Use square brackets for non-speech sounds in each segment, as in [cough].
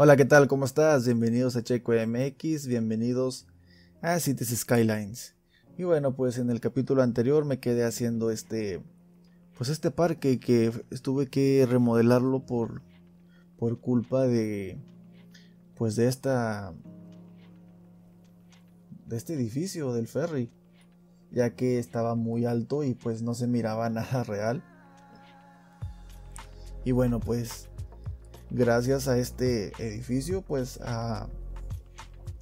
Hola, ¿qué tal? ¿Cómo estás? Bienvenidos a Checo MX, bienvenidos a Cities Skylines. Y bueno, pues en el capítulo anterior me quedé haciendo este pues este parque que tuve que remodelarlo por por culpa de pues de esta de este edificio del ferry, ya que estaba muy alto y pues no se miraba [laughs] nada real. Y bueno, pues gracias a este edificio pues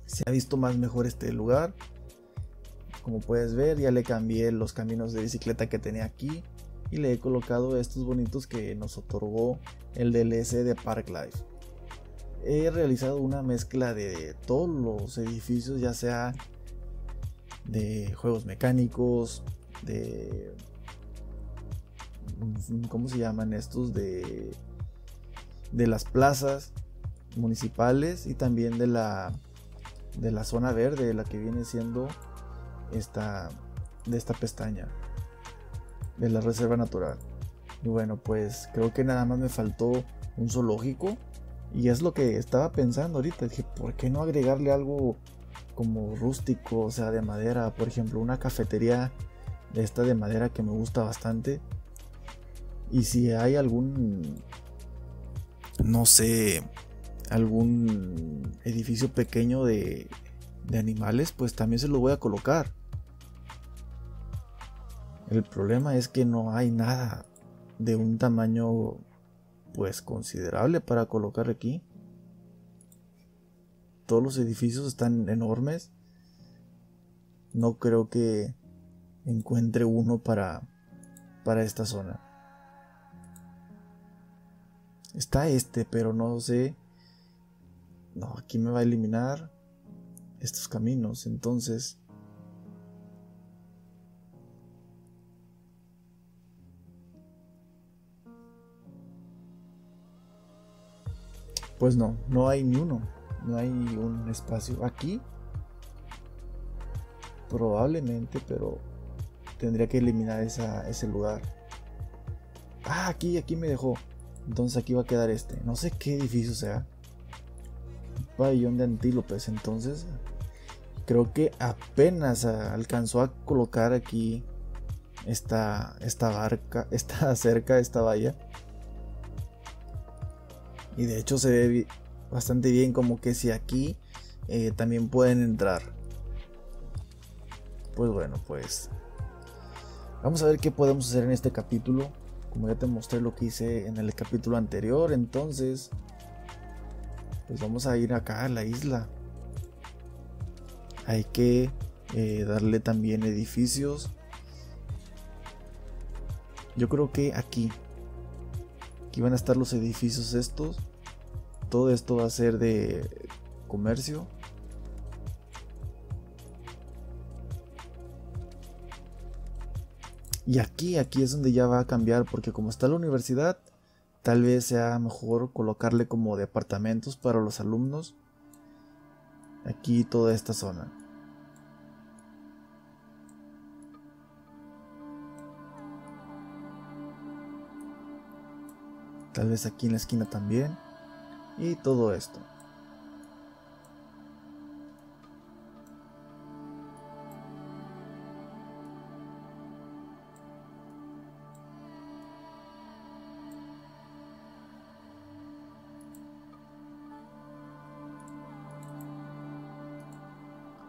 se ha visto más mejor este lugar. Como puedes ver ya le cambié los caminos de bicicleta que tenía aquí y le he colocado estos bonitos que nos otorgó el DLC de Park Life. He realizado una mezcla de todos los edificios, ya sea de juegos mecánicos, de... ¿Cómo se llaman estos? De, de las plazas municipales y también de la, de la zona verde, la que viene siendo esta, de esta pestaña, de la reserva natural. Y bueno, pues creo que nada más me faltó un zoológico. Y es lo que estaba pensando ahorita. Dije, ¿por qué no agregarle algo como rústico, o sea, de madera, por ejemplo, una cafetería de esta de madera que me gusta bastante. Y si hay algún, no sé, algún edificio pequeño de, de animales, pues también se lo voy a colocar. El problema es que no hay nada de un tamaño pues considerable para colocar aquí todos los edificios están enormes. No creo que encuentre uno para, para esta zona. Está este, pero no sé. No, aquí me va a eliminar estos caminos. Entonces... Pues no, no hay ni uno no hay un espacio aquí probablemente pero tendría que eliminar ese lugar ah aquí aquí me dejó entonces aquí va a quedar este. No sé qué edificio sea. Pabellón de antílopes entonces. Creo que apenas alcanzó a colocar aquí esta esta barca [laughs] esta cerca esta valla. Y de hecho se ve bastante bien como que si aquí eh, también pueden entrar. Pues bueno, pues. Vamos a ver qué podemos hacer en este capítulo. Como ya te mostré lo que hice en el capítulo anterior, entonces pues vamos a ir acá a la isla. Hay que eh, darle también edificios. Yo creo que aquí, aquí van a estar los edificios estos todo esto va a ser de comercio. Y aquí, aquí es donde ya va a cambiar, porque como está la universidad, tal vez sea mejor colocarle como departamentos para los alumnos. Aquí toda esta zona. Tal vez aquí en la esquina también y todo esto.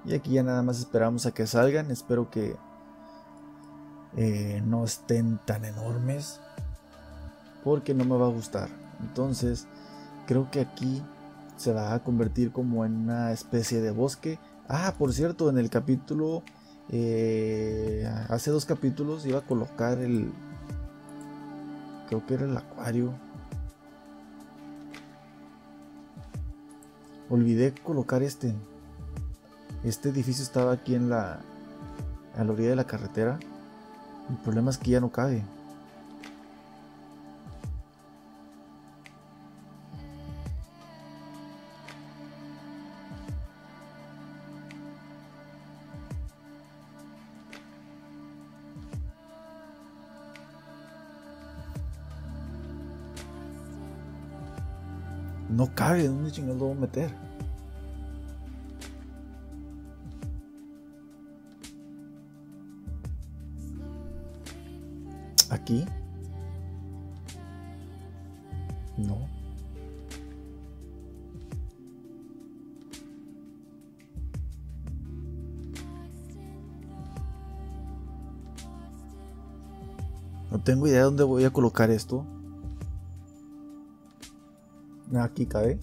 Y aquí ya nada más esperamos a que salgan. Espero que eh, no estén tan enormes. Porque no me va a gustar. Entonces Creo que aquí se va a convertir como en una especie de bosque. Ah, por cierto, en el capítulo, eh, hace dos capítulos iba a colocar el, creo que era el acuario. Olvidé colocar este. Este edificio estaba aquí en la. a la orilla de la carretera. El problema es que ya no cabe. no cabe, ¿dónde chingados lo voy a meter? No. No tengo idea de dónde voy a colocar esto. Aquí cabe.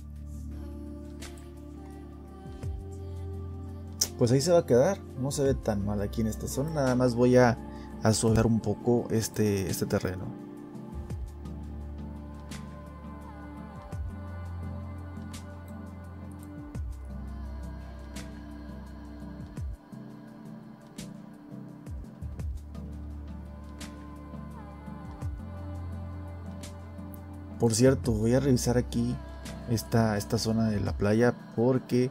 Pues ahí se va a quedar. No se ve tan mal aquí en esta zona. Nada más voy a asolar un poco este, este terreno. Por cierto, voy a revisar aquí esta, esta zona de la playa porque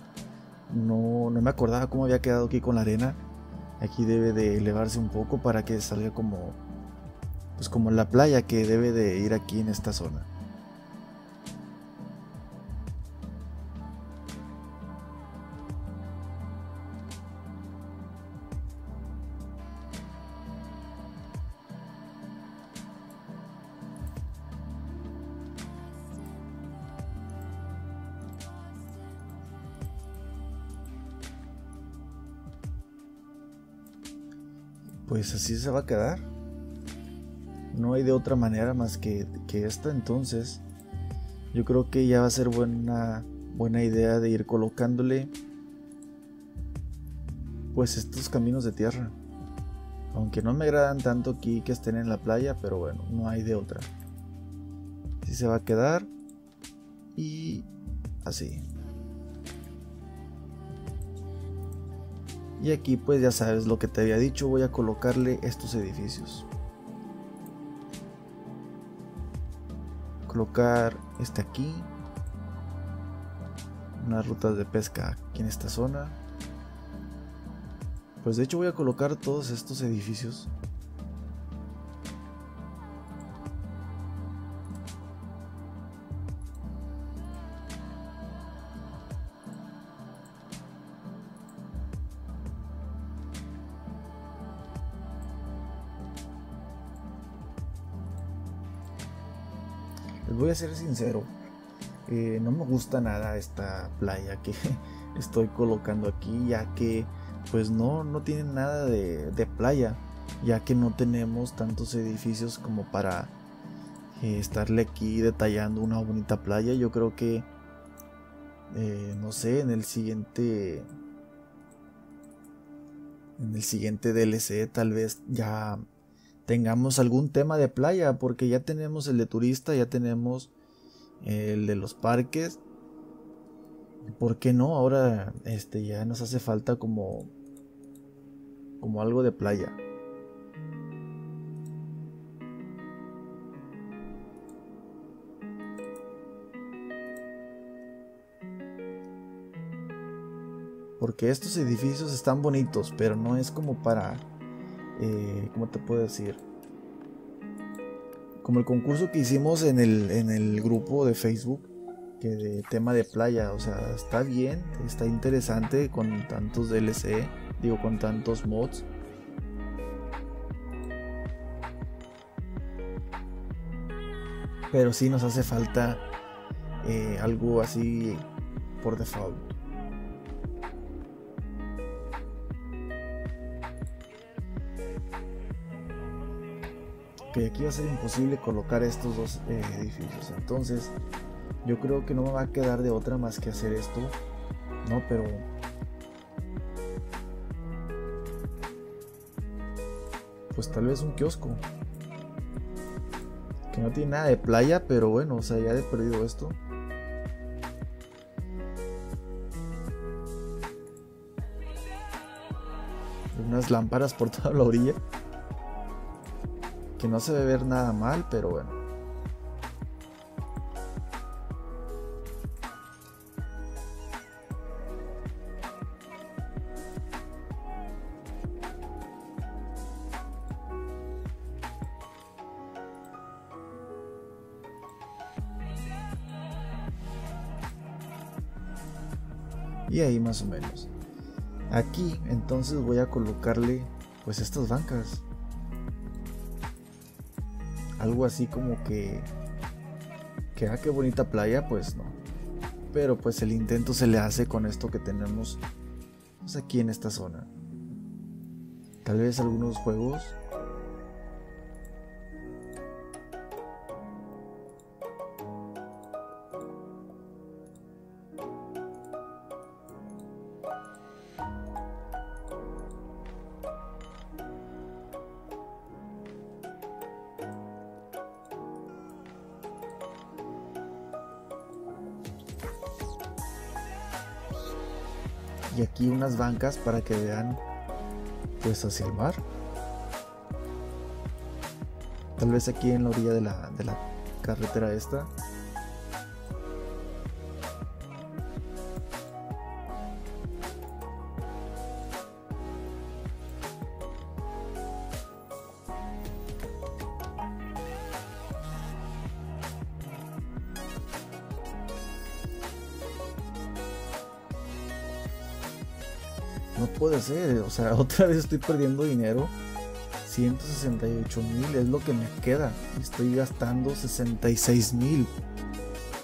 no, no me acordaba cómo había quedado aquí con la arena. Aquí debe de elevarse un poco para que salga como pues como la playa que debe de ir aquí en esta zona. Pues así se va a quedar. No hay de otra manera más que, que esta. Entonces, yo creo que ya va a ser buena, buena idea de ir colocándole pues estos caminos de tierra. Aunque no me agradan tanto aquí que estén en la playa, pero bueno, no hay de otra. Así se va a quedar. Y así. Y aquí pues ya sabes lo que te había dicho, voy a colocarle estos edificios. Colocar este aquí. Unas rutas de pesca aquí en esta zona. Pues de hecho voy a colocar todos estos edificios a ser sincero, eh, no me gusta nada esta playa que [laughs] estoy colocando aquí, ya que pues no, no tiene nada de, playa, ya que no tenemos tantos edificios como para eh, estarle aquí detallando una bonita playa. Yo creo que, eh, no sé, en el siguiente... En el siguiente DLC tal vez ya tengamos algún tema de playa, porque ya tenemos el de turista, ya tenemos el de los parques. ¿Por qué no? Ahora este ya nos hace falta como como algo de playa. Porque estos edificios están bonitos, pero no es como para eh, ¿cómo te puedo decir? Como el concurso que hicimos en el, en el grupo de Facebook, que de tema de playa, o sea, está bien, está interesante con tantos DLC, digo, con tantos mods. Pero sí nos hace falta eh, algo así por default. Que aquí va a ser imposible colocar estos dos eh, edificios. Entonces, yo creo que no me va a quedar de otra más que hacer esto. No, pero pues tal vez un kiosco. Que no tiene nada de playa, pero bueno, o sea, ya he perdido esto. Unas lámparas por toda la orilla que no se ve ver nada mal, pero bueno. y ahí más o menos aquí entonces voy a colocarle pues estas bancas algo así como que que ah qué bonita playa pues no. Pero pues el intento se le hace con esto que tenemos pues, aquí en esta zona. Tal vez algunos juegos aquí unas bancas para que vean pues hacia el mar. Tal vez aquí en la orilla de la, de la carretera esta no puede ser, o sea, [laughs] otra vez estoy perdiendo dinero. 168 mil es lo que me queda. Estoy gastando 66 mil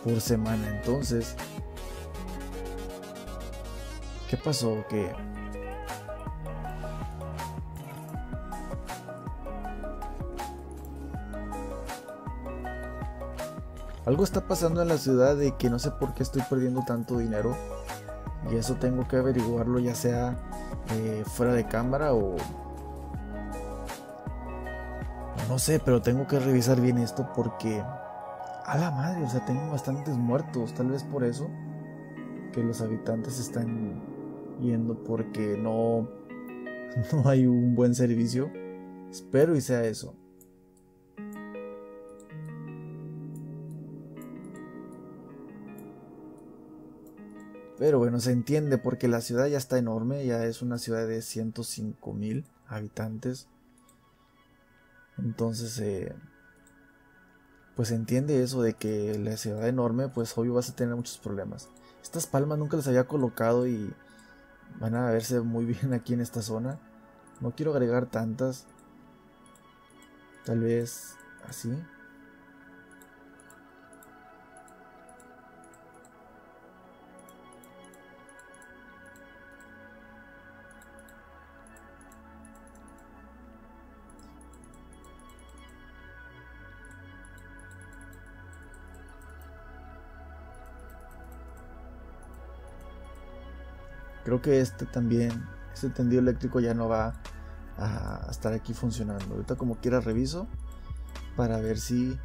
por semana. Entonces, ¿qué pasó? Que algo está pasando en la ciudad de que no sé por qué estoy perdiendo tanto dinero. Y eso tengo que averiguarlo ya sea eh, fuera de cámara o... No sé, pero tengo que revisar bien esto porque... A la madre, o sea, tengo bastantes muertos. Tal vez por eso que los habitantes están yendo porque no, [laughs] no hay un buen servicio. Espero y sea eso. Pero bueno, se entiende porque la ciudad ya está enorme, ya es una ciudad de 105 mil habitantes. Entonces, eh, pues se entiende eso de que la ciudad enorme, pues obvio vas a tener muchos problemas. Estas palmas nunca las había colocado y van a verse muy [laughs] bien aquí en esta zona. No quiero agregar tantas. Tal vez así. Creo que este también, este tendido eléctrico ya no va a estar aquí funcionando. Ahorita como quiera reviso para ver si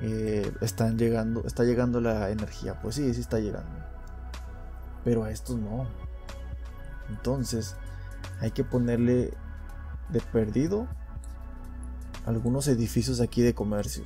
eh, están llegando, está llegando la energía. Pues sí, sí está llegando. Pero a estos no. Entonces hay que ponerle de perdido algunos edificios aquí de comercio.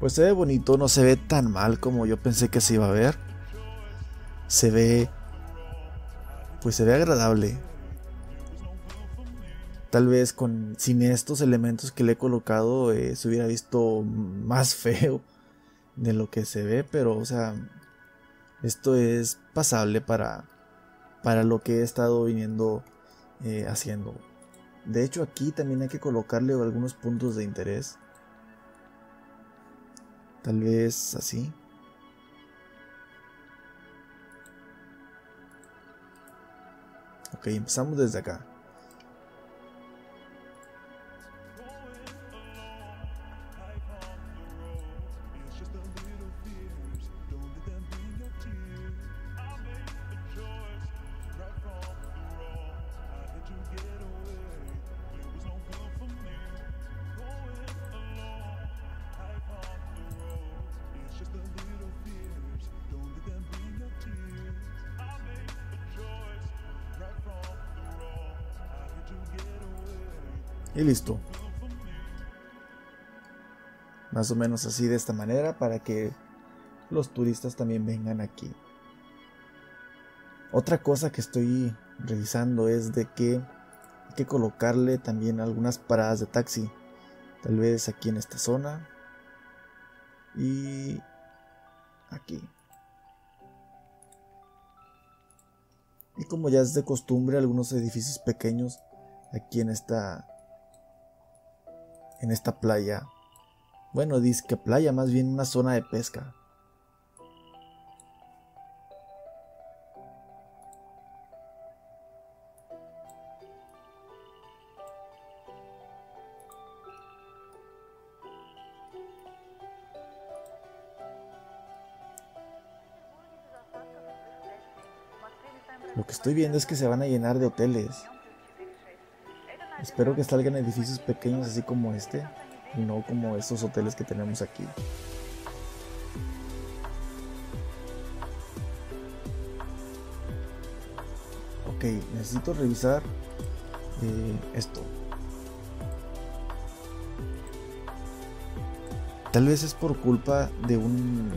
Pues se ve bonito, no se ve tan mal como yo pensé que se iba a ver. Se ve... Pues se ve agradable. Tal vez con sin estos elementos que le he colocado eh, se hubiera visto más [laughs] feo de lo que se ve, pero o sea, esto es pasable para, para lo que he estado viniendo eh, haciendo. De hecho aquí también hay que colocarle algunos puntos de interés. Tal vez así. Ok, empezamos desde acá. Y listo. Más o menos así de esta manera para que los turistas también vengan aquí. Otra cosa que estoy revisando es de que hay que colocarle también algunas paradas de taxi. Tal vez aquí en esta zona. Y aquí. Y como ya es de costumbre, algunos edificios pequeños aquí en esta en esta playa. Bueno, dice que playa, más bien una zona de pesca. Lo que estoy viendo es que se van a llenar de hoteles. Espero que salgan edificios pequeños así como este y no como estos hoteles que tenemos aquí. Ok, necesito revisar eh, esto. Tal vez es por culpa de un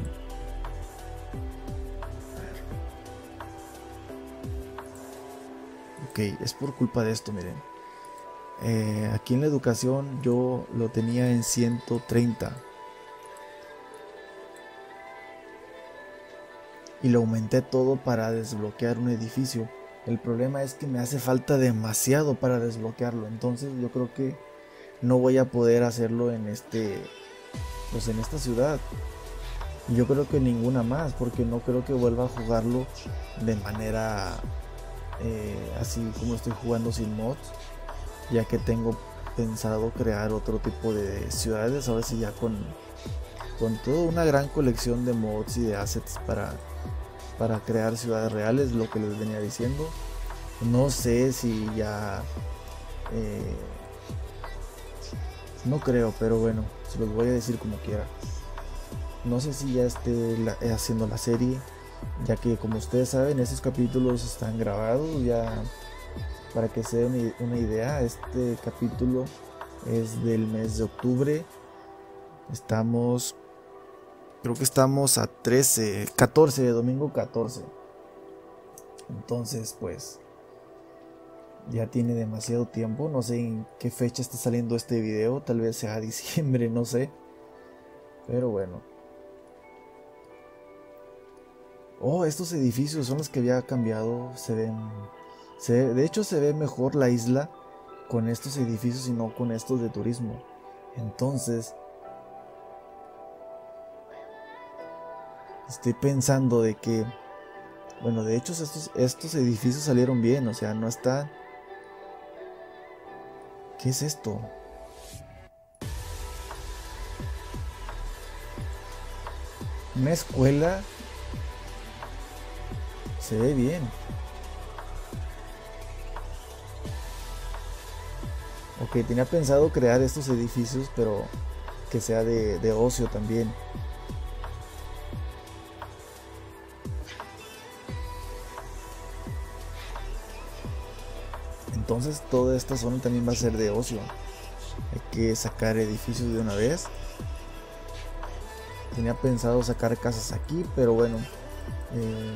Ok, es por culpa de esto, miren. Eh, aquí en la educación yo lo tenía en 130. Y lo aumenté todo para desbloquear un edificio. El problema es que me hace falta demasiado para desbloquearlo. Entonces yo creo que no voy a poder hacerlo en este. Pues en esta ciudad. Yo creo que ninguna más. Porque no creo que vuelva a jugarlo de manera eh, así como estoy jugando sin mods, ya que tengo pensado crear otro tipo de ciudades, a ver si ya con, con toda una gran colección de mods y de assets para, para crear ciudades reales, lo que les venía diciendo. No sé si ya... Eh, no creo, pero bueno, se los voy a decir como quiera. No sé si ya esté haciendo la serie ya que como ustedes saben esos capítulos están grabados ya para que se den una idea este capítulo es del mes de octubre estamos creo que estamos a 13 14 domingo 14 entonces pues ya tiene demasiado tiempo no sé en qué fecha está saliendo este video tal vez sea [laughs] diciembre no sé pero bueno Oh, estos edificios son los que había cambiado. Se ven. De hecho, se ve mejor la isla con estos edificios y no con estos de turismo. Entonces. Estoy pensando de que. Bueno, de hecho, estos, estos edificios salieron bien. O sea, no están. ¿Qué es esto? Una escuela se ve bien. Ok, tenía pensado crear estos edificios, pero que sea de, ocio también. Entonces toda esta zona también va a ser de ocio. Hay que sacar edificios de una vez. Tenía pensado sacar casas aquí, pero bueno. Eh,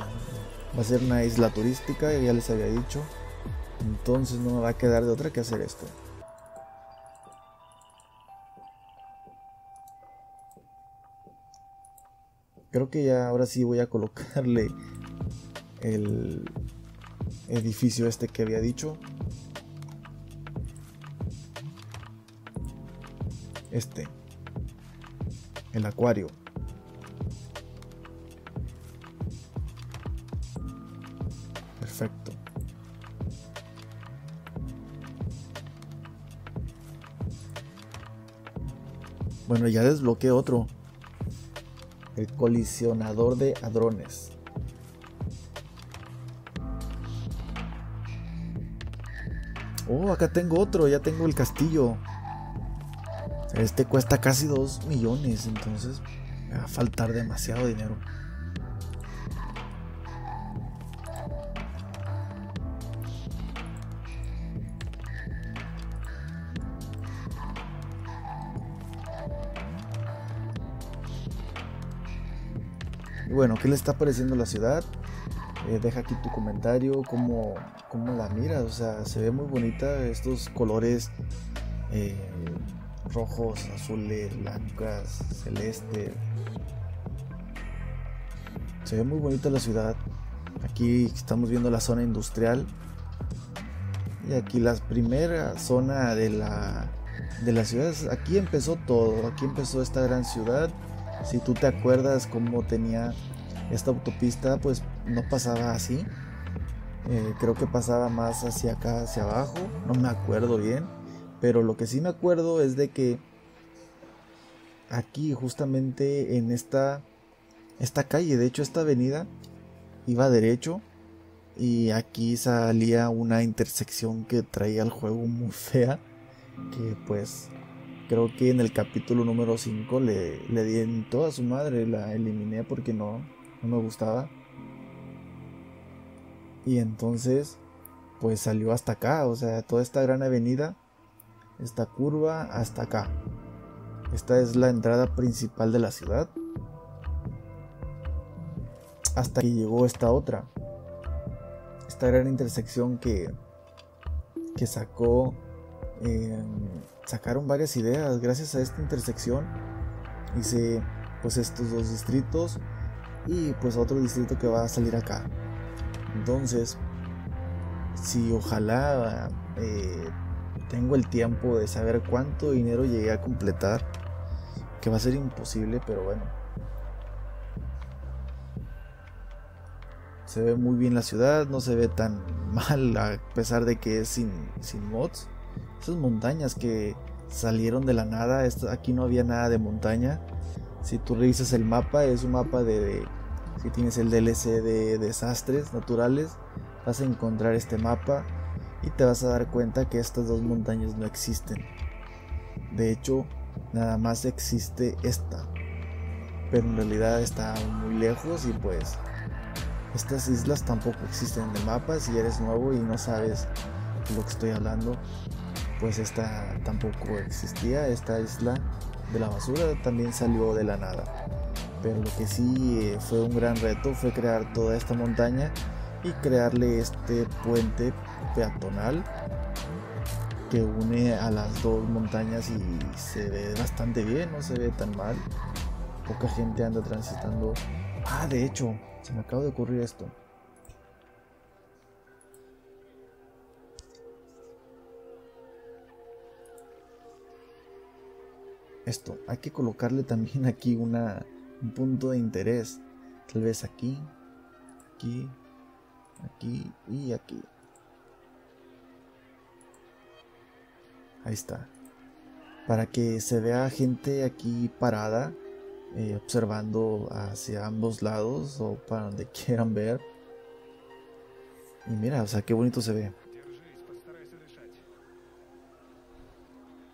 Va a ser una isla turística, ya les había dicho. Entonces no me va a quedar de otra que hacer esto. Creo que ya ahora sí voy a colocarle el edificio este que había dicho. Este. El acuario. Perfecto. Bueno, ya desbloqueé otro. El colisionador de hadrones. Oh, acá tengo otro, ya tengo el castillo. Este cuesta casi 2 millones, entonces va a faltar demasiado dinero. Y bueno, ¿qué le está pareciendo la ciudad? Eh, deja aquí tu comentario, cómo, cómo, la miras, o sea, se ve muy bonita estos colores eh, rojos, azules, blancas, celeste. Se ve muy bonita la ciudad. Aquí estamos viendo la zona industrial. Y aquí la primera zona de la, de la ciudad. Aquí empezó todo. Aquí empezó esta gran ciudad. Si tú te acuerdas cómo tenía esta autopista, pues no pasaba así. Eh, creo que pasaba más hacia acá, hacia abajo. No me acuerdo bien. Pero lo que sí me acuerdo es de que aquí justamente en esta, esta calle, de hecho esta avenida, iba derecho y aquí salía una intersección que traía el juego muy fea que pues creo que en el capítulo número 5 le, le di en toda su madre la eliminé porque no, no me gustaba. Y entonces pues salió hasta acá o sea toda esta gran avenida esta curva hasta acá. Esta es la entrada principal de la ciudad. Hasta que llegó esta otra. Esta gran intersección que, que sacó, em, sacaron varias ideas. Gracias a esta intersección hice pues estos dos distritos y pues otro distrito que va a salir acá. Entonces, si ojalá eh, tengo el tiempo de saber cuánto dinero llegué a completar, que va a ser imposible, pero bueno Se ve muy bien la ciudad, no se ve tan [laughs] mal a pesar de que es sin, sin mods. Esas montañas que salieron de la nada, aquí no había nada de montaña. Si tú revisas el mapa, es un mapa de, si tienes el DLC de desastres naturales, vas a encontrar este mapa y te vas a dar cuenta que estas dos montañas no existen. De hecho, nada más existe esta. Pero en realidad está muy lejos y pues estas islas tampoco existen en el mapa. Si eres nuevo y no sabes lo que estoy hablando, pues esta tampoco existía. Esta isla de la basura también salió de la nada. Pero lo que sí eh, fue un gran reto fue crear toda esta montaña y crearle este puente peatonal que une a las dos montañas y se ve bastante bien, no se ve tan mal. Poca gente anda transitando. Ah, de hecho, se me acaba de ocurrir esto. Esto, hay que colocarle también aquí una, un punto de interés. Tal vez aquí, aquí, aquí y aquí. Ahí está. Para que se vea gente aquí parada eh, observando hacia ambos lados o para donde [laughs] quieran ver. Y mira, o sea, qué bonito se ve.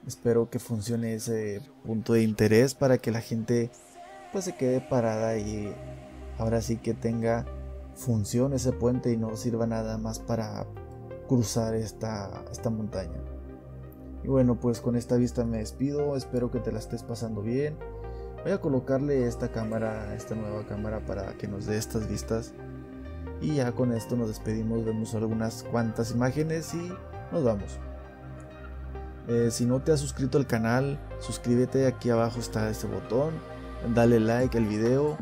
Espero que funcione ese punto de interés para que la gente pues se quede parada y ahora sí que tenga función ese puente y no sirva nada más para cruzar esta, esta montaña. Y bueno, pues con esta vista me despido, espero que te la estés pasando bien. Voy a colocarle esta cámara, esta nueva cámara para que nos dé estas vistas. Y ya con esto nos despedimos, vemos algunas cuantas imágenes y nos vamos. Eh, si no te has suscrito al canal, suscríbete, aquí abajo está este botón, dale like al video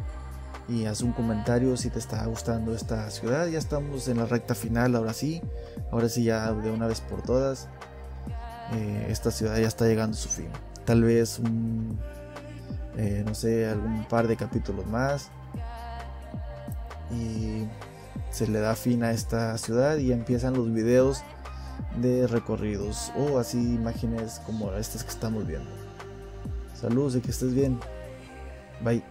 y haz un comentario si te está gustando esta ciudad. Ya estamos en la recta final, ahora sí, ahora sí ya de una vez por todas. Eh, esta ciudad ya está llegando a su fin. Tal vez un eh, no sé, algún par de capítulos más. Y se le da fin a esta ciudad y empiezan los videos de recorridos o así imágenes como estas que estamos viendo. Saludos y que estés bien. Bye.